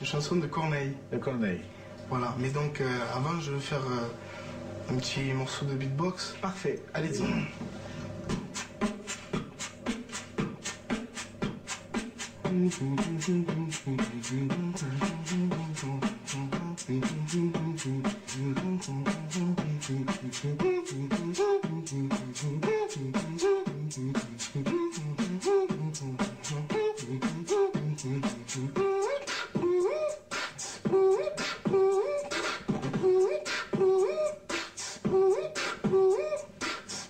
Une chanson de Corneille. De Corneille. Voilà, mais donc euh, avant, je vais faire euh, un petit morceau de beatbox. Parfait. Allez-y.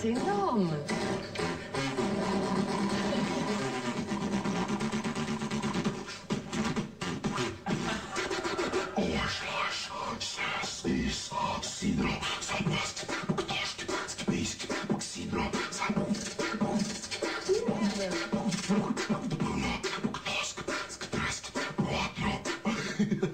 Sinan. Yeah.